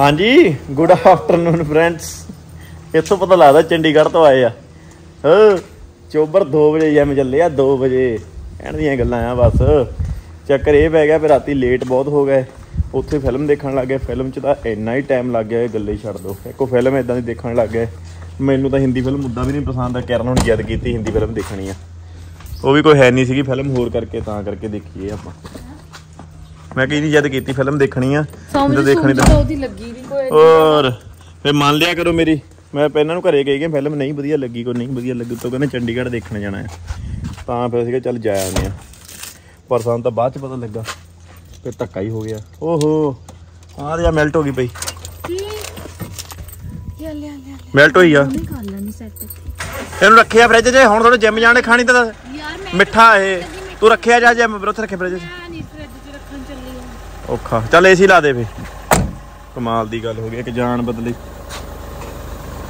ਹਾਂਜੀ good afternoon friends ਇੱਥੋਂ ਪਤਾ ਲੱਗਦਾ ਚੰਡੀਗੜ੍ਹ ਤੋਂ ਆਏ ਆ। ਹਾਂ, ਚੋਬਰ 2 ਵਜੇ ਜਿਮ ਚੱਲੇ ਆ 2 ਵਜੇ। ਕਹਿਣ ਦੀਆਂ ਗੱਲਾਂ ਆ ਬਸ। ਚੱਕਰ ਇਹ ਪੈ ਗਿਆ ਵੀ ਰਾਤੀ ਲੇਟ ਬਹੁਤ ਹੋ ਗਏ। ਉੱਥੇ ਫਿਲਮ ਦੇਖਣ ਲੱਗ ਗਏ। ਫਿਲਮ 'ਚ ਤਾਂ ਇੰਨਾ ਹੀ ਟਾਈਮ ਲੱਗ ਗਿਆ, ਇਹ ਗੱਲੇ ਹੀ ਛੱਡ ਦੋ। ਇੱਕੋ ਫਿਲਮ ਇਦਾਂ ਦੀ ਦੇਖਣ ਲੱਗ ਗਏ। ਮੈਨੂੰ ਤਾਂ ਹਿੰਦੀ ਫਿਲਮ ਉਦਾਂ ਵੀ ਨਹੀਂ ਪਸੰਦ ਆ। ਕਰਨ ਹੁਣ ਜਿੱਦ ਕੀਤੀ ਹਿੰਦੀ ਫਿਲਮ ਦੇਖਣੀ ਆ। ਉਹ ਵੀ ਕੋਈ ਹੈ ਨਹੀਂ ਸੀਗੀ ਫਿਲਮ ਹੋਰ ਕਰਕੇ ਤਾਂ ਕਰਕੇ ਦੇਖੀਏ ਆਪਾਂ। ਮੈਂ ਕਹੀ ਨਹੀਂ ਜਿੱਦ ਕੀਤੀ ਫਿਲਮ ਦੇਖਣੀ ਆ। ਸਮਝ ਦੇਖਣੀ ਤਾਂ ਤਾਂ ਉਹਦੀ ਲੱਗੀ ਨਹੀਂ ਕੋਈ। ਔਰ ਫੇ ਮੰਨ ਲਿਆ ਕਰੋ ਮੇਰੀ। ਮੈਂ ਪਹਿਲਾਂ ਨੂੰ ਘਰੇ ਗਈ ਕਿ ਫਿਲਮ ਨਹੀਂ ਵਧੀਆ ਲੱਗੀ ਕੋਈ ਨਹੀਂ ਵਧੀਆ ਲੱਗੀ ਤੋਂ ਕਹਿੰਦੇ ਚੰਡੀਗੜ੍ਹ ਦੇਖਣ ਜਾਣਾ ਹੈ। ਤਾਂ ਫਿਰ ਸੀਗਾ ਚੱਲ ਜਾ ਆਉਂਦੇ ਆ ਪਰ ਸਾਨੂੰ ਤਾਂ ਬਾਅਦ ਚ ਪਤਾ ਲੱਗਾ ਫਿਰ ਧੱਕਾ ਹੀ ਹੋ ਗਿਆ। ਓਹੋ ਆਹ ਤੇ ਆ ਮੈਲਟ ਹੋ ਗਈ ਪਈ। ਕੀ? ਮੈਲਟ ਹੋਈ ਆ। ਇਹਨੂੰ ਰੱਖਿਆ ਫ੍ਰਿਜ 'ਚ ਹੁਣ ਥੋੜੇ ਜਿਮ ਜਾਣੇ ਖਾਣੀ ਤਾਂ ਮਿੱਠਾ ਇਹ। ਤੂੰ ਰੱਖਿਆ ਜਾ ਜਿਮ ਬਰੋਥ ਰੱਖੇ ਫ੍ਰਿਜ 'ਚ। ਔਖਾ। ਚੱਲ ਏਸੀ ਲਾ ਦੇ ਫੇ। ਕਮਾਲ ਦੀ ਗੱਲ ਹੋ ਗਈ, ਇੱਕ ਜਾਨ ਬਦਲੀ।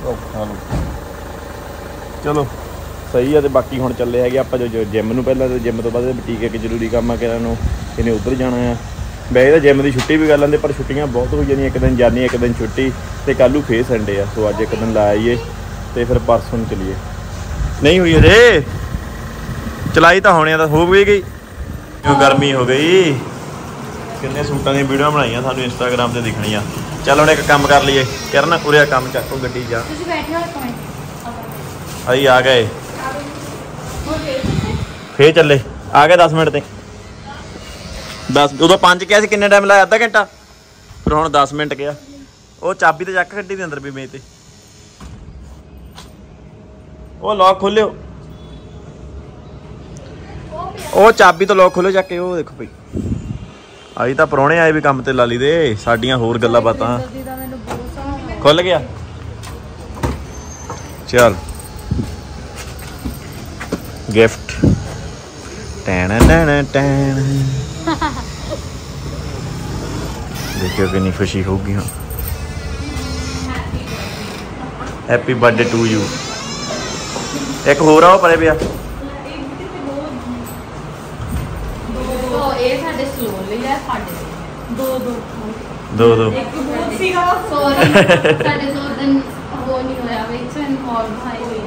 ਔਖਾ ਲੋ। ਚਲੋ, ਸਹੀ ਆ ਤੇ ਬਾਕੀ ਹੁਣ ਚੱਲੇ ਹੈਗੇ ਆਪਾਂ ਜੋ ਜਿਮ ਨੂੰ ਪਹਿਲਾਂ ਤੇ ਜਿਮ ਤੋਂ ਬਾਅਦ ਬੁਟੀਕ ਇੱਕ ਜ਼ਰੂਰੀ ਕੰਮ ਆ ਕਿਰਾਂ ਨੂੰ, ਇਹਨੇ ਉੱਧਰ ਜਾਣਾ ਆ। ਵੈਸੇ ਤਾਂ ਜਿਮ ਦੀ ਛੁੱਟੀ ਵੀ ਕਰ ਲੈਂਦੇ, ਪਰ ਛੁੱਟੀਆਂ ਬਹੁਤ ਹੋ ਜਾਂਦੀਆਂ, ਇੱਕ ਦਿਨ ਜਾਣੀ ਇੱਕ ਦਿਨ ਛੁੱਟੀ, ਤੇ ਕੱਲੂ ਫੇਰ ਸੰਡੇ ਆ। ਸੋ ਅੱਜ ਇੱਕ ਦਿਨ ਲਾ ਆਈਏ ਤੇ ਫਿਰ ਪਰਸੋਂ ਨੂੰ ਚਲੀਏ। ਨਹੀਂ ਹੋਈ ਅਰੇ ਚਲਾਈ ਤਾਂ ਹੋਣੀ ਆ, ਤਾਂ ਹੋ ਵੀ ਗਈ। ਗਰਮੀ ਹੋ ਗਈ? ਕਿੰਨੇ ਸੂਟਾਂ ਦੀਆਂ ਵੀਡੀਓ ਬਣਾਈਆਂ ਸਾਨੂੰ ਇੰਸਟਾਗ੍ਰam ਤੇ ਦਿਖਣੀਆਂ। ਚੱਲ ਹੁਣ ਇੱਕ ਕੰਮ ਕਰ ਲਈਏ। ਕਰਨ ਉਰਿਆ ਕੰਮ ਚੱਕੋ ਗੱਡੀ ਜਾ। ਤੁਸੀਂ ਬੈਠੇ ਹੋ ਪੁਆਇੰਟ ਅਸੀਂ ਆ ਗਏ। ਫੇਰ ਚੱਲੇ। ਆ ਗਏ 10 ਮਿੰਟ ਤੇ। 10 ਉਦੋਂ 5 ਕਿਹਾ ਸੀ ਕਿੰਨੇ ਟਾਈਮ ਲਾਇਆ ਅੱਧਾ ਘੰਟਾ? ਫਿਰ ਹੁਣ 10 ਮਿੰਟ ਗਿਆ ਉਹ ਚਾਬੀ ਤੇ ਚੱਕ ਗੱਡੀ ਦੇ ਅੰਦਰ ਵੀ ਮੇਜ ਤੇ। ਉਹ ਲੌਕ ਖੋਲਿਓ। ਉਹ ਚਾਬੀ ਤੋਂ ਲੌਕ ਖੋਲਿਓ ਚੱਕ ਕੇ ਉਹ ਦੇਖੋ ਭਈ। ਆਈ ਤਾਂ ਪਰੋਣੇ ਆਏ ਵੀ ਕੰਮ ਤੇ ਲਾਲੀ ਦੇ ਸਾਡੀਆਂ ਹੋਰ ਗੱਲਾਂ ਬਾਤਾਂ। ਖੁੱਲ ਗਿਆ। ਚਲ। ਗਿਫਟ। ਟੈਣ ਟੈਣ ਟੈਣ। ਦੇਖਿਓ ਕਿੰਨੀ ਖੁਸ਼ੀ ਹੋਊਗੀ ਹੁਣ। ਹੈਪੀ ਬਰਥਡੇ ਟੂ ਯੂ ਇੱਕ ਹੋਰ ਆਓ ਪਰੇ ਪਿਆ। ਸਾਡੇ ਸਲੋ ਲਈ ਹੈ ਸਾਡੇ ਦੋ ਦੋ। ਦੋ ਦੋ। ਇੱਕ ਬਹੁਤ ਸੀਗਾ। ਸੌਰੀ। ਸਾਡੇ ਦੋ ਦਿਨ ਉਹ ਨਹੀਂ ਹੋਇਆ ਵਿੱਚ ਇਨਵੋਲਵ ਹਾਈ ਹੋਈ।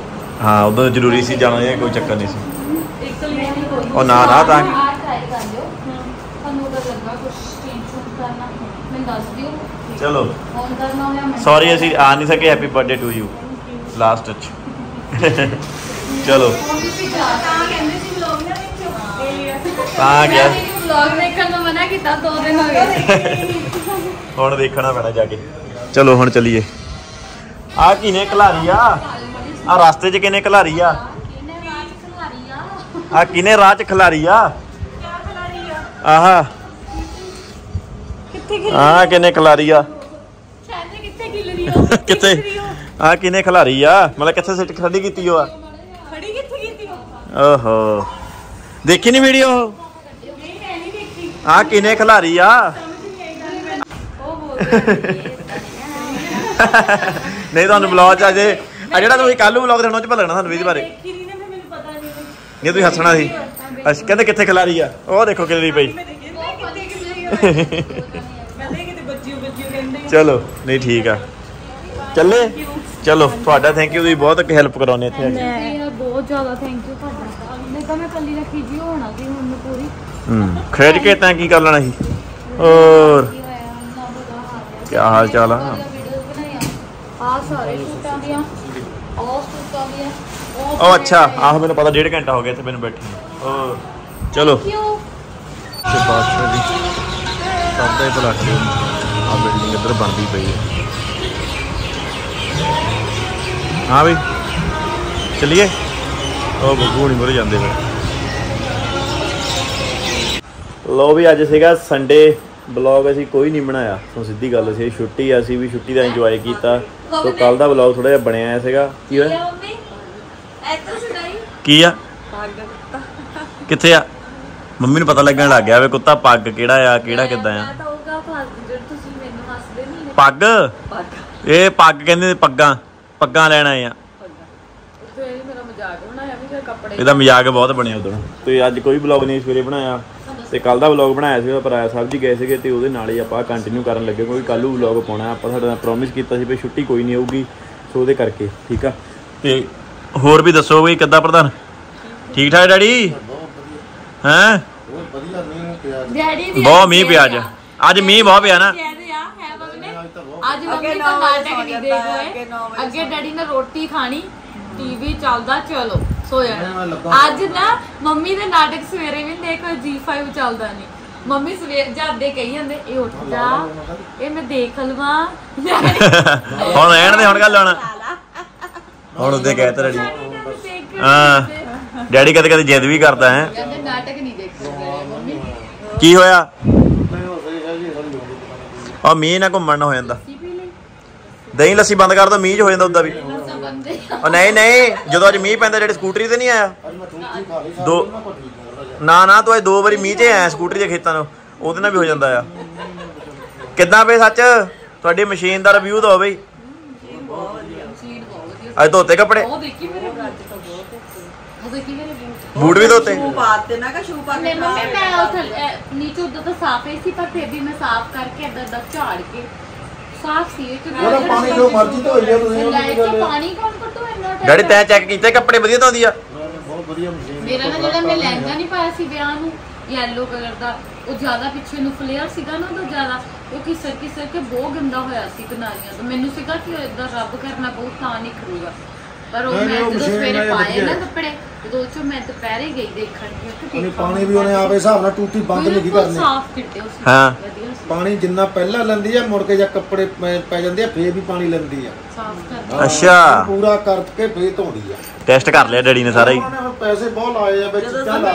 ਹਾਂ ਉਦੋਂ ਜ਼ਰੂਰੀ ਸੀ ਜਾਣਾ ਇਹ ਕੋਈ ਚੱਕਰ ਨਹੀਂ ਸੀ। ਇੱਕ ਲਈ ਨਹੀਂ ਕੋਈ। ਉਹ ਨਾ- ਨਾ ਤਾਂ- ਆਹ ਟਰਾਈ ਕਰ ਲਿਓ। ਤੁਹਾਨੂੰ ਅਗਰ ਲੱਗਾ ਕੁਝ ਚੇਂਜ ਚੂਜ਼ ਕਰਨਾ। ਮੈਨੂੰ ਦੱਸ ਦਿਓ। ਚਲੋ। ਫੋਨ ਕਰਨਾ ਹੋਇਆ ਮੈਂ ਸੌਰੀ ਅਸੀਂ ਆ ਨਹੀਂ ਸਕੇ। Happy birthday to you last ਚ। ਚਲੋ। ਤਾਂ ਕਹਿੰਦੇ ਸੀ ਵਲੌਗ ਨਾ ਦੇਖਿਓ। ਤਾਂ ਗਿਆ ਵਲੌਗ ਦੇਖਣ ਤੋਂ ਮਨਾ ਕੀਤਾ ਦੋ ਦਿਨ ਹੋ ਗਏ। ਹੁਣ ਦੇਖਣਾ ਪੈਣਾ ਜਾ ਕੇ। ਚਲੋ ਹੁਣ ਚੱਲੀਏ। ਆ ਕਿਨੇ ਖਲਾਰੀ ਆ? ਆ ਰਸਤੇ 'ਚ ਕਿਨੇ ਖਲਾਰੀ ਆ ਕਿਹਨੇ ਰਾਤ ਖਲਾਰੀ ਆ? ਆ ਕਿਨੇ ਰਾਹ 'ਚ ਖਲਾਰੀ ਆ? ਆਹਾ। ਕਿੱਥੇ ਆ? ਕਿਨੇ ਖਲਾਰੀ ਆ? ਕਿੱਥੇ ਆ। ਕਿਨੇ ਖਲਾਰੀ ਆ? ਮਤਲਬ ਕਿੱਥੇ ਸਿੱਟ ਖੜੀ ਕੀਤੀ ਹੋ ਆ? ਖੜੀ ਕਿੱਥੇ ਕੀਤੀ ਹੋ ਓਹੋ। ਦੇਖੀ ਨਹੀਂ ਵੀਡੀਓ ਆ ਕਿਨੇ ਖਲਾਰੀ ਆ? ਨਹੀਂ, ਤੁਹਾਨੂੰ ਬਲੌਗ 'ਚ ਅਜੇ ਆ ਜਿਹੜਾ ਤੁਸੀਂ ਕੱਲ ਨੂੰ ਬਲੌਗ ਦੇਣਾ, ਉਹ 'ਚ ਭਲਣਾ ਤੁਹਾਨੂੰ ਇਹਦੇ ਬਾਰੇ। ਨਹੀਂ, ਤੁਸੀਂ ਹੱਸਣਾ ਸੀ। ਅਸ ਕਹਿੰਦੇ ਕਿੱਥੇ ਖਿਲਾਰੀ ਆ? ਉਹ ਦੇਖੋ ਕਿੱਲੀ ਪਈ। ਚਲੋ, ਨਹੀਂ, ਠੀਕ ਆ। ਚੱਲੇ? ਚਲੋ, ਤੁਹਾਡਾ ਥੈਂਕ ਯੂ ਤੁਸੀਂ ਬਹੁਤ ਹੈਲਪ ਕਰਾਉਨੇ ਇੱਥੇ ਆ ਕੇ। ਬਹੁਤ ਜ਼ਿਆਦਾ ਥੈਂਕ ਯੂ ਤੁਹਾਡਾ ਨਹੀਂ ਤਾਂ ਮੈਂ ਕੱਲੀ ਰੱਖੀ ਜੀ, ਹੋਣਾ ਸੀ ਹੁਣ ਪੂਰੀ। ਹੂੰ। ਖੇਡ ਕੇ ਤਾਂ ਕੀ ਕਰ ਲੈਣਾ ਸੀ? ਹੋਰ। ਕੀ ਹਾਲ ਚਾਲ ਆ? ਆ ਸਾਰੇ ਸੂਟਾਂ ਦੀਆਂ ਉਹ ਸੂਟਾਂ ਦੀਆਂ ਉਹ ਅੱਛਾ ਆਹ ਮੈਨੂੰ ਪਤਾ ਡੇਢ ਘੰਟਾ ਹੋ ਗਿਆ ਇੱਥੇ ਮੈਨੂੰ ਬੈਠੀ। ਉਹ ਚਲੋ। ਤੇ ਬਾਦਸ਼ਾਹ ਜੀ। ਸਭ ਦਾ ਹੀ ਭਲਾ ਕਰੇ ਆ ਬਿਲਡਿੰਗ ਇੱਧਰ ਬਣਦੀ ਪਈ ਹੈ ਹਾਂ ਵੀ ਚਲਿਏ। ਉਹ ਬੱਗੂ ਨਹੀਂ ਮੁਰ ਜਾਂਦੇ ਫਿਰ। ਲੋ ਵੀ ਅੱਜ ਸੀਗਾ ਸੰਡੇ ਬਲੌਗ ਅਸੀਂ ਕੋਈ ਨਹੀਂ ਬਣਾਇਆ। ਸੋ ਸਿੱਧੀ ਗੱਲ ਸੀ ਛੁੱਟੀ ਆ, ਅਸੀਂ ਵੀ ਛੁੱਟੀ ਦਾ ਇੰਜੋਏ ਕੀਤਾ। ਸੋ ਕੱਲ ਦਾ ਬਲੌਗ ਥੋੜਾ ਜਿਹਾ ਬਣਿਆ ਆਇਆ ਸੀਗਾ। ਕੀ ਹੋਇਆ? ਮੰਮੀ? ਐਤੋਂ ਛੁਡਾਈ। ਕੀ ਆ? ਕਿੱਥੇ ਆ? ਮੰਮੀ ਨੂੰ ਪਤਾ ਲੱਗਣ ਲੱਗ ਗਿਆ ਵੇ ਕੁੱਤਾ ਪੱਗ ਕਿਹੜਾ ਆ ਕਿਹੜਾ ਕਿੱਦਾਂ ਆ। ਪੱਗ ਇਹ ਪੱਗ ਕਹਿੰਦੇ ਨੇ ਪੱਗਾਂ ਪੱਗਾਂ ਲੈਣ ਆਏ ਆ। ਉੱਥੇ ਇਹ ਮੇਰਾ ਮਜ਼ਾਕ ਬਣਾਇਆ ਵੀ ਫਿਰ ਕੱਪੜੇ ਇਹਦਾ ਮਜ਼ਾਕ ਬਹੁਤ ਬਣਿਆ ਉਦੋਂ ਤੇ ਅੱਜ ਕੋਈ ਬਲੌਗ ਨਹੀਂ ਸਵੇਰੇ ਬਣਾਇਆ। ਤੇ ਕੱਲ ਦਾ ਵਲੌਗ ਬਣਾਇਆ ਸੀ ਪਰ ਆਇਆ ਸਾਹਿਬ ਜੀ ਗਏ ਸੀਗੇ ਤੇ ਉਹਦੇ ਨਾਲ ਹੀ ਆਪਾਂ ਕੰਟੀਨਿਊ ਕਰਨ ਲੱਗੇ ਕਿਉਂਕਿ ਕੱਲ ਨੂੰ ਵਲੌਗ ਪਾਉਣਾ ਆਪਾਂ ਸਾਡਾ ਪ੍ਰੋਮਿਸ ਕੀਤਾ ਸੀ ਵੀ ਛੁੱਟੀ ਕੋਈ ਨਹੀਂ ਆਊਗੀ ਸੋ ਉਹਦੇ ਕਰਕੇ ਠੀਕ ਆ? ਤੇ ਹੋਰ ਵੀ ਦੱਸੋ ਬਈ ਕਿੱਦਾਂ ਪ੍ਰਧਾਨ? ਠੀਕ ਠਾਕ ਡੈਡੀ? ਹੈਂ? ਡੈਡੀ ਦੀ ਬਹੁਤ ਮੀਂਹ ਪਿਆ ਅੱਜ। ਅੱਜ ਮੀਂਹ ਬਹੁਤ ਪਿਆ ਨਾ। ਕਹਿੰਦੇ ਆ ਹੈ ਮੰਮੀ ਅੱਜ ਮੰਮੀ ਤਾਂ ਨਾਟਕ ਨਹੀਂ ਦੇਖ ਹੋਏ ਅੱਗੇ ਡੈਡੀ ਨੇ ਰੋਟੀ ਖਾਣੀ ਟੀਵੀ ਚੱਲਦਾ ਚਲੋ। ਸੋ ਜਾਣਾ ਅੱਜ ਨਾ ਮੰਮੀ ਦੇ ਨਾਟਕ ਸਵੇਰੇ ਵੀ ਦੇਖੋ G5 ਚੱਲਦਾ ਨਹੀਂ ਮੰਮੀ ਸਵੇਰ ਜਾਂਦੇ ਕਹੀ ਜਾਂਦੇ ਇਹ ਉੱਠ ਜਾ ਇਹ ਮੈਂ ਦੇਖ ਲਵਾਂ। ਹੁਣ ਰਹਿਣ ਦੇ ਹੁਣ ਗੱਲ ਹੁਣ। ਹੁਣ ਉਹਦੇ ਕਹਿ ਤਾ ਡੈਡੀ ਹਾਂ। ਡੈਡੀ ਕਦੇ ਕਦੇ ਜਿੱਦ ਵੀ ਕਰਦਾ ਹੈ। ਕਹਿੰਦੇ ਨਾਟਕ ਨਹੀਂ ਦੇਖਦੇ ਮੰਮੀ। ਕੀ ਹੋਇਆ? ਆ ਮੀਂਹ ਨਾ ਘੁੰਮਣ ਨਾ ਹੋ ਜਾਂਦਾ। ਦਹੀਂ ਲੱਸੀ ਬੰਦ ਕਰ ਦੋ ਮੀਂਹ 'ਚ ਹੋ ਜਾਂਦਾ ਉਦਾਂ ਵੀ। ਬੰਦੇ ਉਹ ਨਹੀਂ ਨਹੀਂ ਜਦੋਂ ਅੱਜ ਮੀਂਹ ਪੈਂਦਾ ਜਿਹੜੇ ਸਕੂਟਰੀ ਤੇ ਨਹੀਂ ਆਇਆ? ਦੋ ਨਾ ਨਾ ਤੂੰ ਅੱਜ ਦੋ ਵਾਰੀ ਮੀਂਹ 'ਚ ਆਇਆ ਸਕੂਟਰੀ ਦੇ ਖੇਤਾਂ ਨੂੰ। ਉਹਦੇ ਨਾਲ ਵੀ ਹੋ ਜਾਂਦਾ ਆ। ਕਿੱਦਾਂ ਬਈ ਸੱਚ? ਤੁਹਾਡੀ ਮਸ਼ੀਨ ਦਾ ਰਿਵਿਊ ਦਿਓ ਬਈ। ਅੱਜ ਧੋਤੇ ਕੱਪੜੇ? ਉਹ ਦੇਖੀ ਮੇਰੇ ਬੂਟ? ਤੋਂ ਬਹੁਤ ਉਹ ਦੇਖੀ ਮੇਰੇ ਬੂਟ? ਬੂਟ ਵੀ ਧੋਤੇ? ਸ਼ੂ ਪਾਤੇ ਮੈਂ ਕਿਹਾ ਸ਼ੂ ਪਾ ਮੈਂ ਕੇ ਮੰਮੀ ਮੈਂ ਉਹ ਥੱਲੇ- ਅਹ ਨੀਚੇ ਉਦੋਂ ਤਾਂ ਸਾਫ਼ ਹੀ ਸੀ ਪਰ ਫਿਰ ਵੀ ਮੈਂ ਸਾਫ਼ ਕਰਕੇ ਅੱਧਾ ਅੱਧਾ ਝਾੜ ਕੇ ਸਾਫ਼ ਸੀ ਇਹ ਉਹਦਾ ਪਾਣੀ ਜੋ ਮਰਜ਼ੀ ਧੋਈ ਜਾਓ ਤੁਸੀਂ, ਉਹ ਲਾਈਟ ਕੀ ਗੱਲ ਚ ਹੈ? ਪਾਣੀ ਕੌਣ ਕੱਟੋ ਇੰਨਾ time? ਡੈਡੀ ਤੈਂ ਚੈੱਕ ਕੀਤਾ ਕੱਪੜੇ ਵਧੀਆ ਧੋਂਦੀ ਆ ਬਹੁਤ ਵਧੀਆ ਮਸ਼ੀਨ ਮੇਰਾ ਨਾ ਜਿਹੜਾ ਮੈਂ ਲਹਿੰਗਾ ਨਹੀਂ ਪਾਇਆ ਸੀ ਵਿਆਹ ਨੂੰ ਯੈਲੋ ਕਲਰ ਦਾ ਉਹ ਜ਼ਿਆਦਾ ਪਿੱਛੇ ਨੂੰ ਫਲੇਅਰ ਸੀਗਾ ਨਾ ਉਹ ਜ਼ਿਆਦਾ ਉਹ ਕਿਸਰ ਕਿਸਰ ਕੇ ਬਹੁਤ ਗੰਦਾ ਹੋਇਆ ਸੀ ਕਿਨਾਰੀਆਂ ਤੋਂ ਮੈਨੂੰ ਸੀਗਾ ਕਿ ਇਦਾਂ ਰੱਬ ਕਰਨਾ ਬਹੁਤ ਤਾਂ ਨਹੀਂ ਖੜੂਗਾ ਪਰ ਉਹ ਨਹੀਂ, ਮੈਂ ਉਹ ਜਦੋਂ ਮਸ਼ੀਨ ਸਵੇਰੇ ਨਾਲ ਪਾਏ ਨਾ ਵਧੀਆ। ਕੱਪੜੇ ਜਦੋਂ ਉਹ ਚੋਂ ਮੈਂ ਦੁਪਹਿਰੇ ਗਈ ਦੇਖਣ ਕਿ ਉੱਥੇ ਉਹਨੇ ਦੇਖਾਂ ਪਾਣੀ ਵੀ ਉਹਨੇ ਆਪੇ ਹਿਸਾਬ ਨਾਲ ਟੂਟੀ ਬੰਦ ਨਹੀਂ ਬਿਲਕੁਲ ਕਰਨੀ ਸਾਫ਼ ਕਿੱਟੇ ਉਸ ਹਾਂ। ਪਾਣੀ ਜਿੰਨਾ ਪਹਿਲਾਂ ਲੈਂਦੀ ਆ ਮੁੜ ਕੇ ਜਾਂ ਕੱਪੜੇ ਪੈ ਪੈ ਜਾਂਦੇ ਆ ਫੇਰ ਵੀ ਪਾਣੀ ਲੈਂਦੀ ਆ। ਸਾਫ਼ ਕਰ ਹਾਂ, ਅੱਛਾ। ਪੂਰਾ ਕਰਕੇ ਫੇਰ ਧੋਂਦੀ ਆ। ਟੈਸਟ ਕਰ ਲਿਆ ਡੈਡੀ ਨੇ ਸਾਰਾ ਹੀ। ਉਹਨਾਂ ਨੇ ਹੁਣ ਪੈਸੇ ਬਹੁਤ ਲਾਏ ਆ ਵਿੱਚ ਜਦੋਂ ਚੀਜ਼ਾਂ ਬਸ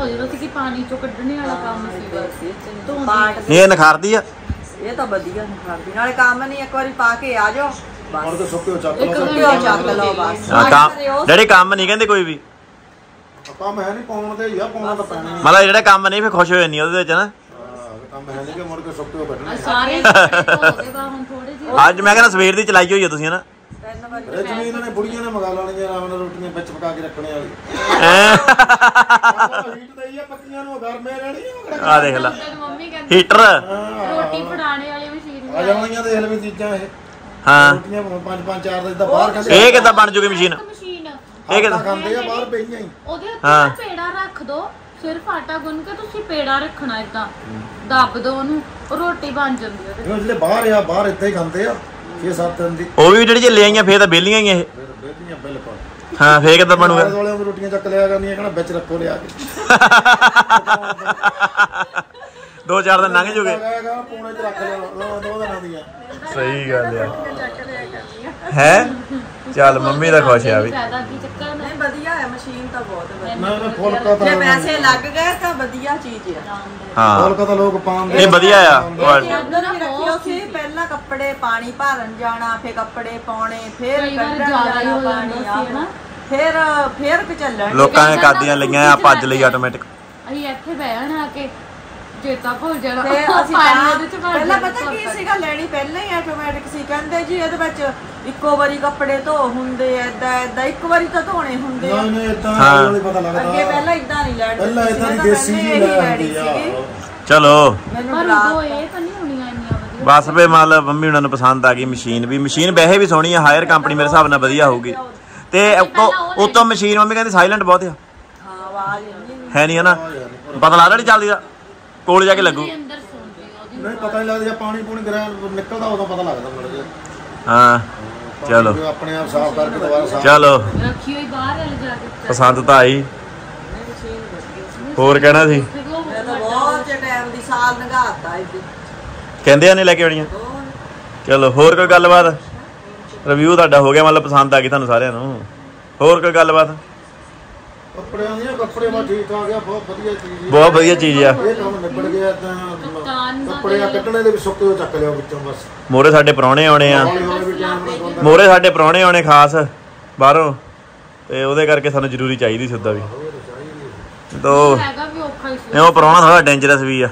ਹੋ ਜਾਂਦਾ ਪਾਣੀ ਚੋਂ ਕੱਢਣੇ ਵਾਲਾ ਕੰਮ ਸੀ। ਬਸ ਪਾਟ ਨਹੀਂ ਇਹ ਨਖਾਰਦੀ ਆ। ਇਹ ਤਾਂ ਵਧੀਆ ਨਹੀਂ ਕਰਦੀ ਨਾਲੇ ਕੰਮ ਨਹੀਂ ਇੱਕ ਵਾਰੀ ਪਾ ਕੇ ਆ ਜਾਓ। ਮੁੜ ਬਸ। ਸੁੱਕਿਓ ਚੱਕ ਲਓ ਕਿਉਂ ਚੱਕ ਲਓ ਬਸ। ਹਾਂ, ਕੰਮ ਡੈਡੀ ਕੰਮ ਨਹੀਂ ਕਹਿੰਦੇ ਕੋਈ ਵੀ। ਕੰਮ ਹੈ ਨਹੀਂ ਪਾਉਣ ਦੇ ਹੀ ਆ ਪਾਉਣਾ ਤਾਂ ਪੈਣਾ ਹੀ ਆ। ਮਤਲਬ ਜਿਹੜਾ ਕੰਮ ਨਹੀਂ ਫੇ ਖੁਸ਼ ਹੋ ਜਾਂਦੀ ਉਹਦੇ ਵਿੱਚ ਨਾ। ਹਾਂ, ਕੰਮ ਹੈ ਨਹੀਂ ਕਿ ਮੁੜ ਕੇ ਸੁੱਕਿਓ ਆ ਬੈਠਣਾ ਸਾਰੇ ਕੱਪੜੇ ਧੋ ਕੇ ਬਾ ਹੁਣ ਥੋੜੇ ਜਿਹੇ ਅੱਜ ਮੈਂ ਕਹਿੰਦਾ ਸਵੇਰ ਦੀ ਚਲਾਈ ਹੋਈ ਆ ਤੁਸੀਂ ਨਾ ਤਿੰਨ ਵਾਰੀ ਇਹ ਵੀ ਇਹਨਾਂ ਨੇ ਬੁੜੀਆਂ ਨੇ ਮੰਗਾ ਲਾਣੀਆਂ ਆਰਾਮ ਨਾਲ ਰੋਟੀਆਂ ਵਿੱਚ ਪਕਾ ਕੇ ਰੱਖਣੇ ਵਾਲੀ। ਹੈਂ? ਹੀਟ ਦਈ ਆ ਪੱਕੀਆਂ ਨੂੰ ਗਰਮੇ ਰਹਿਣੀਆਂ ਆ ਦੇਖ ਲੈ। ਜਦੋਂ ਮੰਮੀ ਕਹਿੰਦੀ ਹੀਟਰ। ਰੋਟੀ ਫੜਾਣੇ ਵਾਲੀ ਮਸ਼ੀਨ ਆ ਜਾਣੀਆਂ ਦੇਖ ਲੈ ਵੀ ਚੀਜ਼ਾਂ ਇਹ। ਹਾਂ। ਰੋਟੀਆਂ ਪੰਜ ਪੰਜ ਚਾਰ ਦਾ ਜਿੱਦਾਂ ਬਾਹਰ ਇਹ ਕਿੱਦਾਂ ਬਣ ਜੂਗੀ ਮਸ਼ੀਨ? ਮਸ਼ੀਨ। ਇਹ ਕਿੱਦਾਂ? ਖਾਂਦੇ ਆ ਬਾਹਰ ਪਈਆਂ ਹੀ। ਉਹਦੇ ਉੱਤੇ ਹਾਂ। ਪੇੜਾ ਰੱਖ ਦੋ। ਸਿਰਫ ਆਟਾ ਗੁੰਨ ਕੇ ਤੁਸੀਂ ਪੇੜਾ ਰੱਖਣਾ ਇਦਾਂ ਦੱਬ ਦੋ ਉਹਨੂੰ ਉਹ ਰੋਟੀ ਬਣ ਜਾਂਦੀ ਹੈ ਉਹਦੇ ਇਹ ਜਿਹੜੇ ਬਾਹਰ ਆ ਬਾਹਰ ਇੱਥੇ ਹੀ ਖਾਂਦੇ ਆ 6-7 ਦਿਨ ਦੀ। ਉਹ ਵੀ ਜਿਹੜੀ ਜੇ ਲੈ ਆਈਆਂ ਫੇਰ ਤਾਂ ਬੇਲੀਆਂ ਹੀ ਇਹ। ਬੇਲੀਆਂ ਬਿਲਕੁਲ। ਹਾਂ ਫੇਰ ਕਿੱਦਾਂ ਬਣੂਗਾ? ਆਲੇ ਉਹ ਰੋਟੀਆਂ ਚੱਕ ਲਿਆ ਕਰਨੀਆਂ ਕਹਿੰਦਾ ਵਿੱਚ ਰੱਖੋ ਲਿਆ ਕੇ। ਦੋ ਚਾਰ ਦਿਨ ਲੰਘ ਜੂਗੇ। ਹੈਗਾ ਪੂਣੇ ਚ ਰੱਖ ਲਿਆ ਦੋ ਦੋ ਦਿਨਾਂ ਦੀਆਂ। ਸਹੀ ਗੱਲ ਆ। ਹੈ? ਚੱਲ ਮੰਮੀ ਦਾ ਖੁਸ਼ ਆ ਵੀ। ਵਧੀਆ ਹੈ ਮਸ਼ੀਨ ਤਾਂ ਬਹੁਤ ਵਧੀਆ। ਨਾ ਨਾ ਫੁਲਕਾ ਤਾਂ ਜੇ ਪੈਸੇ ਲੱਗ ਗਏ ਤਾਂ ਵਧੀਆ ਚੀਜ਼ ਆ। ਹਾਂ। ਫੁਲਕਾ ਤਾਂ ਲੋਕ ਪਾਉਂਦੇ ਇਹ ਵਧੀਆ ਆ ਇਹ ਉਧਰ ਵੀ ਰੱਖਿਓ ਸੀ ਪਹਿਲਾਂ ਕੱਪੜੇ ਪਾਣੀ ਭਰਨ ਜਾਣਾ ਫੇਰ ਕੱਪੜੇ ਪਾਉਣੇ ਫੇਰ ਕੱਢਣ ਜਾਣਾ ਪਾਣੀ ਆ ਕਿ ਚੱਲਣ ਲੋਕਾਂ ਨੇ ਕਾਦੀਆਂ ਲਈਆਂ ਆ ਪੱਜ ਲਈ ਆਟੋਮੈਟਿਕ ਅਸੀਂ ਇੱਥੇ ਬਹਿ ਜਾਣਾ ਆ ਕੇ ਚੇਤਾ ਭੁੱਲ ਜਾਣਾ। ਤੇ ਅਸੀਂ ਪਾਣੀ ਤਾਂ ਉਹਦੇ ਚ ਭਰ ਪਹਿਲਾਂ ਦੇਣਾ ਪਤਾ ਕੀ ਧੁੱਪ ਸੀਗਾ ਲੈਣੀ ਪਹਿਲਾਂ ਹੀ ਆਟੋਮੈਟਿਕ ਸੀ। ਕਹਿੰਦੇ ਜੀ ਇਹਦੇ ਵਿੱਚ ਇੱਕੋ ਵਾਰੀ ਕੱਪੜੇ ਧੋ ਹੁੰਦੇ ਐਦਾਂ ਐਦਾਂ ਇੱਕ ਵਾਰੀ ਤਾਂ ਧੋਣੇ ਹੁੰਦੇ ਆ। ਨਾ ਨਾ ਇਦਾਂ ਹਾਂ। ਨਹੀਂ ਪਤਾ ਲੱਗਦਾ। ਅੱਗੇ ਪਹਿਲਾਂ ਇਦਾਂ ਨਹੀਂ ਲੈਣੀ ਪਹਿਲਾਂ ਇਦਾਂ ਦੀ ਮੈਂ ਤਾਂ ਦੇਸੀ ਪਹਿਲਾਂ ਜੀ ਇਹੀ ਲੈ ਲੈਣੀ ਆਉਂਦੀ ਆ। ਸੀਗੀ। ਚਲੋ। ਮੈਨੂੰ ਪਰ ਬਰਾ ਉਦੋਂ ਇਹ ਤਾਂ ਨਹੀਂ ਹੋਣੀਆਂ ਇੰਨੀਆਂ ਵਧੀਆ ਬਸ ਵੇ ਮਤਲਬ ਮੰਮੀ ਉਹਨਾਂ ਨੂੰ ਪਸੰਦ ਆ ਗਈ ਮਸ਼ੀਨ ਵੀ। ਮਸ਼ੀਨ ਵੈਸੇ ਵੀ ਸੋਹਣੀ ਆ ਹਾਇਰ ਕੰਪਨੀ ਮੇਰੇ ਹਿਸਾਬ ਨਾਲ ਵਧੀਆ ਹੋਊਗੀ। ਤੇ ਉਤੋਂ ਉਤੋਂ ਮਸ਼ੀਨ ਮੰਮੀ ਕਹਿੰਦੀ ਸਾਇਲੈਂਟ ਬਹੁਤ ਆ। ਹਾਂ ਆਵਾਜ਼ ਹੈ ਨਹੀਂ ਹੈ ਨਾ? ਪਤਾ ਲੱਗਦਾ ਨਹੀਂ ਚੱਲਦੀ ਦਾ ਕੋਲ ਜਾ ਕੇ ਲੱਗੂ। ਉਹਦੇ ਅੰਦਰ ਸੁਣਦੀ ਉਹਦੀ ਨਹੀਂ ਪਤਾ ਨਹੀਂ ਲੱਗਦਾ ਜੇ ਪਾਣੀ ਪੂਣੀ ਗਰਾ ਨਿਕਲਦਾ ਉਦੋਂ ਪਤਾ ਲੱਗਦਾ ਮੁੜ ਕੇ। ਹਾਂ ਚਲੋ। ਪਾਣੀ ਆਪਣੇ ਆਪ ਸਾਫ਼ ਕਰਕੇ ਦੁਬਾਰਾ ਸਾਫ਼ ਚਲੋ। ਰੱਖੀ ਹੋਈ ਬਾਹਰ ਲੈ ਜਾ ਕੇ। ਪਸੰਦ ਤਾਂ ਆਈ। ਹੋਰ ਕਹਿਣਾ ਸੀ? ਮੈਂ ਤਾਂ ਬਹੁਤ ਟਾਈਮ ਦੀ ਸਾਲ ਨਗਾਤਾ ਇੱਥੇ ਕਹਿੰਦੇ ਆ ਨੇ ਲੈ ਕੇ ਆਉਣੀਆਂ? ਚਲੋ ਹੋਰ ਕੋਈ ਗੱਲਬਾਤ? ਰਿਵਿਊ ਤੁਹਾਡਾ ਹੋ ਗਿਆ ਮਤਲਬ ਪਸੰਦ ਆ ਗਈ ਤੁਹਾਨੂੰ ਸਾਰਿਆਂ ਨੂੰ। ਹੋਰ ਕੋਈ ਗੱਲਬਾਤ? ਕੱਪੜਿਆਂ ਦੀਆਂ ਕੱਪੜੇ ਵਾ ਠੀਕ ਠਾਕ ਆ ਬਹੁਤ ਵਧੀਆ ਚੀਜ਼ ਆ। ਬਹੁਤ ਵਧੀਆ ਚੀਜ਼ ਆ। ਇਹ ਕੰਮ ਨਿਬੜ ਗਿਆ ਤਾਂ ਕਪਤਾਨ ਦਾ ਕੱਪੜੇ ਆ ਕੱਢਣੇ ਦੇ ਵੀ ਸੁੱਕੇ ਹੋ ਚੱਕ ਲਿਓ ਵਿੱਚੋਂ ਬਸ। ਮੋਰੇ ਸਾਡੇ ਪ੍ਰਾਹੁਣੇ ਆਉਣੇ ਆ। ਹੌਲੀ ਹੌਲੀ ਵੀ ਟਾਈਮ ਨਾਲ ਬੰਦਾ ਮੋਰੇ ਸਾਡੇ ਪ੍ਰਾਹੁਣੇ ਆਉਣੇ ਖਾਸ ਬਾਹਰੋਂ। ਤੇ ਉਹਦੇ ਕਰਕੇ ਸਾਨੂੰ ਜ਼ਰੂਰੀ ਚਾਹੀਦੀ ਸੀ ਉਦਾਂ ਵੀ। ਤੋ ਹੈਗਾ ਵੀ ਔਖਾ ਹੀ ਸੀ। ਇਹ ਉਹ ਪ੍ਰਾਹੁਣਾ ਥੋੜਾ ਡੇਂਜਰਸ ਵੀ ਆ।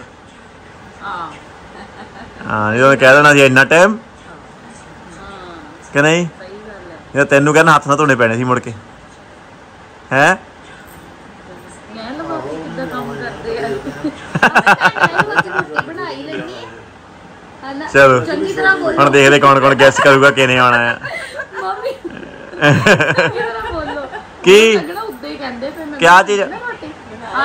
ਹਾਂ। ਹਾਂ ਜਦੋਂ ਕਹਿ ਦੇਣਾ ਸੀ ਇੰਨਾ ਟਾਈਮ ਕਿ ਨਹੀਂ? ਸਹੀ ਗੱਲ ਹੈ ਇਹ ਤੈਨੂੰ ਕਹਿੰਦਾ ਹੱਥ ਨਾਲ ਧੋਣੇ ਪੈਣੇ ਸੀ ਮੁੜ ਕੇ। ਹੈ? ਮੈਂ ਲਵਾ ਕੇ ਕਿੱਦਾਂ ਕੰਮ ਕਰਨਾ ਬਣਾਈ ਲੈਣੀ ਹਨਾ ਚਲੋ। ਚੰਗੀ ਤਰ੍ਹਾਂ ਬੋਲੋ। ਹੁਣ ਦੇਖਦੇ ਕੌਣ ਕੌਣ ਗੈਸ ਕਰੂਗਾ ਕਿਨੇ ਆਉਣਾ ਆ। ਮੰਮੀ ਚੰਗੀ ਤਰ੍ਹਾਂ ਬੋਲੋ। ਕੀ? ਲੱਗਣਾ ਉੱਦਾਂ ਹੀ ਕਹਿੰਦੇ ਮੈਨੂੰ। ਕਿਆ ਚੀਜ਼?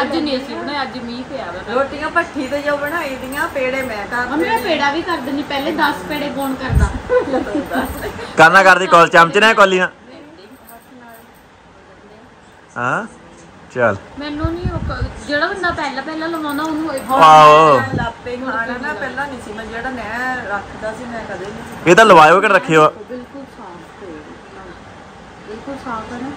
ਅੱਜ ਨਹੀਂ ਅਸੀਂ ਬਣਾਈ ਅੱਜ ਮੀਂਹ ਪਿਆ ਵਾ। ਰੋਟੀਆਂ ਭੱਠੀ ਤੇ ਜੋ ਬਣਾਈ ਦੀਆਂ ਪੇੜੇ ਮੈਂ ਮੰਮੀ ਕਰਦੇ ਮੈਂ ਪੇੜਾ। ਵੀ ਕਰ ਦਿੰਦੀ ਪਹਿਲੇ 10 ਪੇੜੇ ਕੌਣ ਕਰਦਾ। ਕਰਨਾ ਕਰਦੀ ਕਾਲ ਚਮਚ ਨਾਲ ਕੋਲੀ ਨਾਲ। ਹਾਂ? ਚੱਲ। ਮੈਨੂੰ ਨਹੀਂ ਉਹ ਜਿਹੜਾ ਬੰਦਾ ਪਹਿਲਾਂ ਪਹਿਲਾਂ ਲਵਾਉਂਦਾ ਉਹਨੂੰ ਇਹ- ਆਓ ਲਾਪੇ ਖਾਣਾ ਨਾ ਪਹਿਲਾਂ ਨਹੀਂ ਸੀ ਮੈਂ ਜਿਹੜਾ ਮੈਂ ਰੱਖਦਾ ਸੀ ਮੈਂ ਕਦੇ ਨਹੀਂ ਸੀ। ਇਹ ਤਾਂ ਲਵਾਇਓ ਕਿ ਰੱਖਿਓ। ਬਿਲਕੁਲ ਸਾਫ਼ ਤੇ ਬਿਲਕੁਲ ਸਾਫ਼ ਹੈ ਨਾ।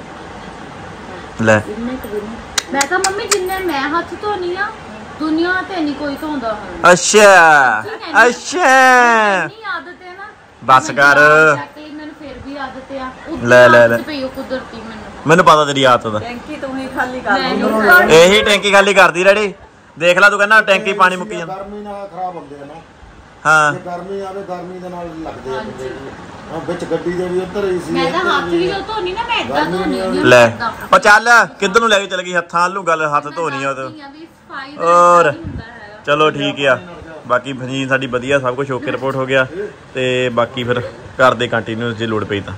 ਲੈ। ਇੰਨੇ ਕੁ ਵੀ ਨਹੀਂ ਮੈਂ ਤਾਂ ਮੰਮੀ ਜਿੰਨੇ ਮੈਂ ਹੱਥ ਧੋਨੀ ਆ ਦੁਨੀਆ ਤੇ ਨਹੀਂ ਕੋਈ ਧੋਂਦਾ ਹੋਣਾ। ਅੱਛਾ। ਅੱਛਾ। ਨਹੀਂ ਆਦਤ ਹੈ ਨਾ। ਬਸ ਕਰ। ਮੈਨੂੰ ਫਿਰ ਵੀ ਆਦਤ ਆ। ਉੱਦਾਂ ਲੈ, ਲੈ, ਲੈ। ਪਈ ਉਹ ਕੁਦਰਤੀ ਮੈਨੂੰ। ਮੈਨੂੰ ਪਤਾ ਤੇਰੀ ਆਦਤ ਦਾ। ਟੈਂਕੀ ਤੂੰ ਹੀ ਖਾਲੀ ਕਰ ਖਾਣੀ। ਇਹੀ ਟੈਂਕੀ ਖਾਲੀ ਕਰਦੀ ਰੜੀ ਦੇਖ ਲੈ ਤੂੰ ਕਹਿੰਦਾ ਟੈਂਕੀ ਪਾਣੀ ਮੁੱਕੀ ਜਾਂਦਾ। ਗਰਮੀ ਨਾਲ ਖਰਾਬ ਹੁੰਦੇ ਆ ਨਾ। ਹਾਂ। ਗਰਮੀ ਆਵੇ ਗਰਮੀ ਦੇ ਨਾਲ ਲੱਗਦੇ ਆ ਨੂੰ। ਹਾਂ ਵਿੱਚ ਗੱਡੀ ਦੇ ਵੀ ਉੱਧਰ ਹੀ ਸੀ ਮੈਂ ਤਾਂ ਹੱਥ ਵੀ ਜੋ ਧੋਨੀ ਨਾ ਮੈਂ ਆ ਨਹੀਂ ਲੈ ਉਹ ਚੱਲ ਕਿੱਧਰ ਨੂੰ ਲੈ ਕੇ ਚਲ ਗਈ? ਹੱਥਾਂ ਵੱਲੋਂ ਗੱਲ ਹੱਥ ਧੋਣੀ ਉਹ। ਹੋਰ ਚਲੋ ਠੀਕ ਆ। ਬਾਕੀ ਫਨੀ ਸਾਡੀ ਵਧੀਆ ਸਭ ਕੁਝ ਓਕੇ ਰਿਪੋਰਟ ਹੋ ਗਿਆ। ਤੇ ਬਾਕੀ ਫਿਰ ਕਰਦੇ ਕੰਟੀਨਿਊਸ ਜੇ ਲੋਡ ਪਈ ਤਾਂ।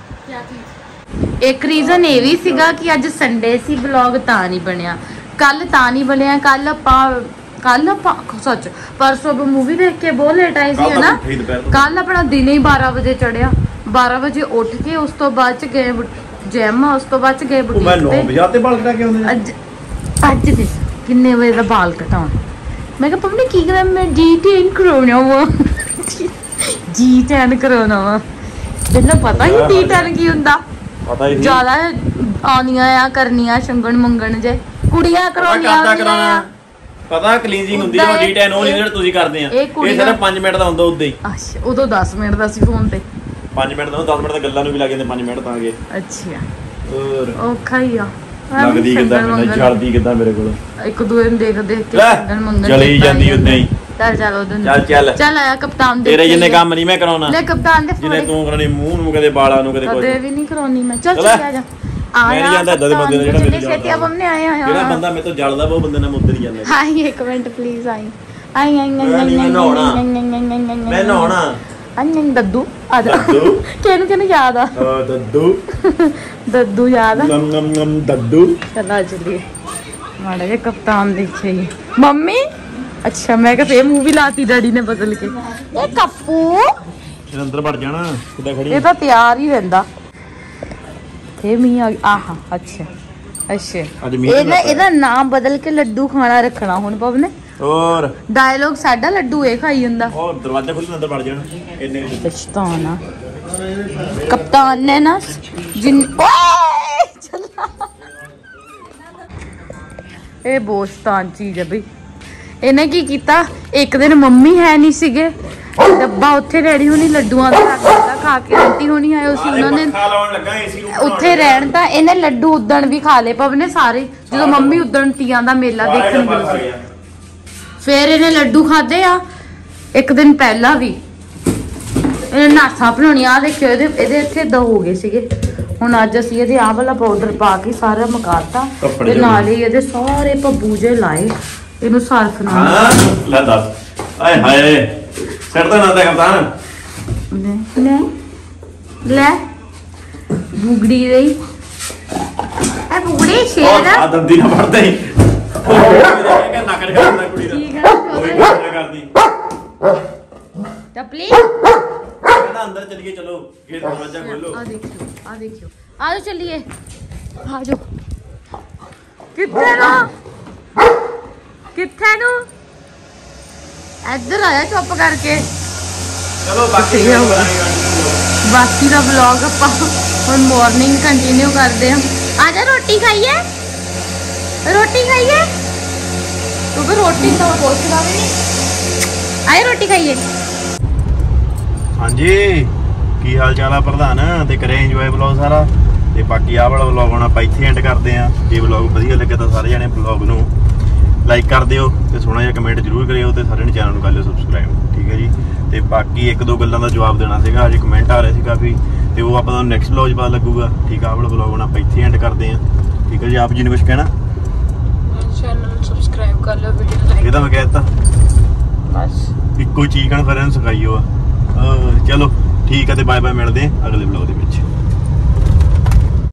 ਇੱਕ ਰੀਜ਼ਨ ਇਹ ਵੀ ਸੀਗਾ ਕਿ ਅੱਜ ਸੰਡੇ ਸੀ ਵਲੌਗ ਤਾਂ ਨਹੀਂ ਬਣਿਆ। ਕੱਲ ਤਾਂ ਨਹੀਂ ਬਣਿਆ ਕੱਲ ਆਪਾਂ ਕੱਲ ਆਪਾਂ ਸੱਚ ਪਰਸੋਂ ਆਪਾਂ ਮੂਵੀ ਦੇਖ ਕੇ ਬਹੁਤ ਲੇਟ ਆਏ ਸੀ ਹਨਾ। ਕੱਲ ਆਪਣਾ ਦਿਨੇ ਹੀ 12 ਵਜੇ ਚੜਿਆ 12 ਵਜੇ ਉੱਠ ਕੇ ਉਸ ਤੋਂ ਬਾਅਦ ਚ ਗਏ ਜੈਮ ਉਸ ਤੋਂ ਬਾਅਦ ਚ ਗਏ ਬੁਟੀਕ ਤੇ। ਵਜੇ ਤੇ ਬਾਲ ਕਟਾ ਕੇ ਆਉਂਦੇ ਅੱਜ ਅੱਜ ਦੇ ਕਿੰਨੇ ਵਜੇ ਦਾ ਬਾਲ ਕਟਾਉਣ? ਮੈਂ ਕਿਹਾ ਪੰਮੀ ਕੀ ਕਰਾਂ? ਮੈਂ ਜੀ ਟੈਨ ਕਰਾਉਣਾ ਵਾ ਜੀ ਟੈਨ ਕਰਾਉਣਾ ਵਾ ਤੈਨੂੰ ਪਤਾ ਹੀ ਟੀ ਟੈਨ ਕੀ ਹੁੰਦਾ? ਪਤਾ ਹੀ ਜ਼ਿਆਦਾ ਆਉਣੀਆਂ ਆ ਕਰਨੀਆਂ ਸ਼ੰਗਣ ਮੰਗਣ ਜੇ। ਕੁੜੀਆਂ ਕਰਾਉਣੀਆਂ ਕਰਦਾ ਕਰਾਉਣਾ। ਪਤਾ ਕਲੀਨਿੰਗ ਹੁੰਦੀ ਇਹ- ਡੀ10 ਉਹ ਨਹੀਂ ਜਿਹੜਾ ਤੁਸੀਂ ਕਰਦੇ ਆ। ਇਹ ਸਿਰਫ 5 ਮਿੰਟ ਦਾ ਹੁੰਦਾ ਉਦੋਂ ਹੀ। ਅੱਛਾ ਉਦੋਂ 10 ਮਿੰਟ ਦਾ ਸੀ ਫੋਨ ਤੇ। 5 ਮਿੰਟ ਦਾ 10 ਮਿੰਟ ਦਾ ਗੱਲਾਂ ਨੂੰ ਵੀ ਲੱਗ ਜਾਂਦੇ 5 ਮਿੰਟ ਤਾਂ ਆ ਗਏ। ਅੱਛਾ। ਹੋਰ। ਔਖਾ ਹੀ ਆ। ਲੱਗਦੀ ਕਿੱਦਾਂ ਮੈਨੂੰ। ਛੜਦੀ ਕਿੱਦਾਂ ਮੇਰੇ ਕੋਲ। ਇੱਕ ਦੂਏ ਨੂੰ ਦੇਖ ਦੇਖ ਕੇ ਮੰਗਣ ਚਲੀ ਜਾਂਦੀ ਉਦਾਂ ਹੀ। ਚੱਲ ਚੱਲ ਉਦੋਂ ਚੱਲ ਚੱਲ। ਚੱਲ ਆਇਆ ਕਪਤਾਨ ਦੇ ਤੇਰੇ ਜਿੰਨੇ ਕੰਮ ਨਹੀਂ ਮੈਂ ਕਰਾਉਣਾ। ਲੈ ਕਪਤਾਨ ਦੇ ਜਿੰਨੇ ਫੋੜੇ। ਤੂੰ ਕਰਾਉਣੀ ਮੂੰਹ ਨੂੰ ਕਦੇ ਬਾਲਾਂ ਨੂੰ ਕਦੇ ਕੁਝ ਕਦੇ ਵੀ ਨਹੀਂ ਕਰਾਉਣੀ ਮੈਂ। ਚੱਲ ਚੱਲ। ਚੱਲ ਆ ਜਾ। ਮੈਂ ਨਹੀਂ ਜਾਂਦਾ ਏਦਾਂ ਦੇ ਬੰਦੇ ਨਾਲ ਜਿਹੜਾ ਜਿੰਨੇ ਮੈਨੂੰ ਛੇਤੀ ਆਪਾਂ ਨੇ ਆਏ ਜਿਹੜਾ ਆ ਬੰਦਾ ਮੇਰੇ ਤੋਂ ਜਲਦਾ ਉਹ ਬੰਦੇ ਨਾਲ ਮੁੱਦਰ ਹੀ ਜਾਂਦਾ। ਹਾਈ ਇੱਕ ਮਿੰਟ ਪਲੀਜ਼ ਆਈ। ਆਈ ਆਈ ਮੈਂ ਨਹੀਂ, ਮੈਂ ਨਹਾਉਣਾ। ਮੈਂ ਨਹਾਉਣਾ। ਅੰਨ ਦੱਦੂ ਆ ਜਾ। ਦੱਦੂ? ਕਿਹਨੂੰ ਕਿਹਨੂੰ ਯਾਦ ਆ? ਅਹ ਦੱਦੂ। ਦੱਦੂ ਯਾਦ ਆ? ਨਮ ਨਮ ਨਮ ਦੱਦੂ। ਚਲਾ ਚੱਲੀਏ। ਮਾੜਾ ਜਿਹਾ ਕਪਤਾਨ ਦੇਖੇ ਮੰਮੀ? ਅੱਛਾ ਮੈਂ ਕਿਹਾ ਫੇਰ ਮੂਵੀ ਲਾਤੀ ਡੈਡੀ ਨੇ ਬਦਲ ਕੇ। ਇਹ ਕੱਪੂ ਇਹ ਅੰਦਰ ਵੜ ਜਾਣਾ ਕਿੱਦਾਂ ਖੜੀ ਇਹ ਤਾਂ ਤਿਆਰ ਹੀ ਰਹਿੰਦਾ। ਇਹ ਮੀ ਆਹਾ ਅੱਛਾ ਅੱਛਾ। ਇਹਦਾ ਨਾਮ ਬਦਲ ਕੇ ਲੱਡੂ ਖਾਣਾ ਰੱਖਣਾ ਹੁਣ ਪਵ ਨੇ। ਹੋਰ। ਡਾਇਲੋਗ ਸਾਡਾ ਲੱਡੂ ਇਹ ਖਾਈ ਜਾਂਦਾ। ਉਹ ਦਰਵਾਜ਼ਾ ਖੋਲੀ ਅੰਦਰ ਵੜ ਜਾਣਾ। ਇੰਨੇ। ਪਛਤਾਨਾ ਕਪਤਾਨ ਨੇ ਨਾ ਜਿਨ ਓਏ! ਚੱਲਾ। ਇਹ ਬੋਸਤਾਨ ਚੀਜ਼ ਹੈ ਬਈ। ਇਹਨੇ ਕੀ ਕੀਤਾ? ਇੱਕ ਦਿਨ ਮੰਮੀ ਹੈ ਨਹੀਂ ਸੀਗੇ। ਡੱਬਾ ਉੱਥੇ ਰੈਡੀ ਹੋਣੀ ਲੱਡੂਆਂ ਦਾ ਰੱਖ ਦਿੱਤਾ ਖਾ ਕੇ ਆਂਟੀ ਹੋਣੀ ਆਏ ਸੀ। ਉਹਨਾਂ ਨੇ ਪੱਖਾ ਲਾਉਣ ਲੱਗਾ ਏਸੀ ਨੂੰ ਉੱਥੇ ਰਹਿਣ ਤਾਂ ਇਹਨੇ ਲੱਡੂ ਉਦਣ ਵੀ ਖਾ ਲਏ ਪਵ ਨੇ ਸਾਰੇ। ਜਦੋਂ ਮੰਮੀ ਉਦਣ ਤੀਆਂ ਦਾ ਮੇਲਾ ਦੇਖਣ ਗਈ ਸੀ। ਫਿਰ ਇਹਨੇ ਲੱਡੂ ਖਾਦੇ ਆ। ਇੱਕ ਦਿਨ ਪਹਿਲਾਂ ਵੀ ਇਹਨੇ ਨਾਸਾ ਬਣਾਉਣੀ ਆ। ਦੇਖਿਓ ਇਹਦੇ ਇਹਦੇ ਇੱਥੇ ਦੋ ਹੋ ਗਏ ਸੀਗੇ। ਹੁਣ ਅੱਜ ਅਸੀਂ ਇਹਦੇ ਆਹ ਵਾਲਾ ਪਾਊਡਰ ਪਾ ਕੇ ਸਾਰਾ ਮਕਾਤਾ ਤੇ ਨਾਲ ਹੀ ਇਹਦੇ ਸਾਰੇ ਭੱਬੂ ਜੇ ਲਾਏ। ਇਹਨੂੰ ਸਰਫ ਨਾਲ ਹਾਂ ਲੈ ਦੱਸ। ਆਏ ਹਾਏ ਸਿਰ ਤਾਂ ਨਾ ਦਾ ਕਪਤਾਨ ਲੈ ਲੈ ਲੈ। ਬੁਗੜੀ ਰਹੀ। ਇਹ ਬੁਗੜੀ ਉਹ ਸ਼ੇਰ ਆ। ਦੰਦੀ ਨਾ ਫੜਦਾ ਹੀ। ਉਹ ਕਿ ਨਕੜ ਕਰਦਾ ਕੁੜੀ ਦਾ। ਠੀਕ ਹੈ ਕੋਈ ਗੱਲ ਕਰਦੀ। ਟਪਲੀ ਕਹਿੰਦਾ ਅੰਦਰ ਚਲੀਏ ਚਲੋ। ਗੇਟ ਦਰਵਾਜ਼ਾ ਖੋਲੋ ਆ ਦੇਖਿਓ ਆ ਦੇਖਿਓ। ਆ ਜਾਓ ਚੱਲੀਏ। ਆ ਜਾਓ ਕਿੱਥੇ ਨੂੰ ਕਿੱਥੇ ਨੂੰ? ਇੱਧਰ ਆਇਆ ਚੁੱਪ ਕਰਕੇ। ਚਲੋ ਬਾਕੀ ਹੋਊਗਾ। ਕਰਾਂਗੇ। ਬਾਕੀ ਦਾ ਵਲੌਗ ਆਪਾਂ ਹੁਣ ਮਾਰਨਿੰਗ ਕੰਟੀਨਿਊ ਕਰਦੇ ਹਾਂ। ਆ ਜਾ ਰੋਟੀ ਖਾਈਏ? ਰੋਟੀ ਖਾਈਏ? ਤੂੰ ਵੀ ਰੋਟੀ ਤਾਂ ਪੁੱਛਦਾ ਵੀ ਨਹੀਂ। ਆਏ ਰੋਟੀ ਖਾਈਏ। ਹਾਂਜੀ ਕੀ ਹਾਲ ਚਾਲ ਆ ਪ੍ਰਧਾਨ? ਤੇ ਕਰੇ ਇੰਜੋਏ ਵਲੌਗ ਸਾਰਾ? ਤੇ ਬਾਕੀ ਆਹ ਵਾਲਾ ਵਲੌਗ ਹੁਣ ਆਪਾਂ ਇੱਥੇ ਐਂਡ ਕਰਦੇ ਆ ਜੇ ਵਲੌਗ ਵਧੀਆ ਲੱਗੇ ਤਾਂ ਸਾਰੇ ਜਣੇ ਵਲੌਗ ਨੂੰ ਲਾਈਕ ਕਰ ਦਿਓ ਤੇ ਸੋਹਣਾ ਜਿਹਾ ਕਮੈਂਟ ਜ਼ਰੂਰ ਕਰਿਓ ਤੇ ਸਾਰੇ ਨੇ ਚੈਨਲ ਨੂੰ ਕਰ ਲਿਓ ਸਬਸਕ੍ਰਾਈਬ ਠੀਕ ਹੈ ਜੀ? ਤੇ ਬਾਕੀ ਇੱਕ ਦੋ ਗੱਲਾਂ ਦਾ ਜਵਾਬ ਦੇਣਾ ਸੀਗਾ ਅਜੇ ਕਮੈਂਟ ਆ ਰਹੇ ਸੀ ਕਾਫੀ ਤੇ ਉਹ ਆਪਾਂ ਤੁਹਾਨੂੰ ਨੈਕਸਟ ਵਲੌਗ 'ਚ ਪਤਾ ਲੱਗੂਗਾ। ਠੀਕ ਆ ਵਾਲਾ ਵਲੌਗ ਹੁਣ ਆਪਾਂ ਇੱਥੇ ਐਂਡ ਕਰਦੇ ਆ ਠੀਕ ਹੈ ਜੀ? ਆਪ ਜੀ ਨੇ ਕੁਝ ਕਹਿਣਾ? ਚੈਨਲ ਨੂੰ ਸਬਸਕ੍ਰਾਈਬ ਕਰ ਲਿਓ ਵੀਡੀਓ ਇਹ ਤਾਂ ਮੈਂ ਕਹਿ ਦਿੱਤਾ। ਬਸ ਇੱਕੋ ਚੀਜ਼ ਇਹਨੂੰ ਸਿਖਾਈਓ ਆ ਚਲੋ ਠੀਕ ਆ ਤੇ ਬਾਏ ਬਾਏ ਮਿਲਦੇ ਆ ਅਗਲੇ ਵਲੌਗ ਦੇ ਵਿੱਚ।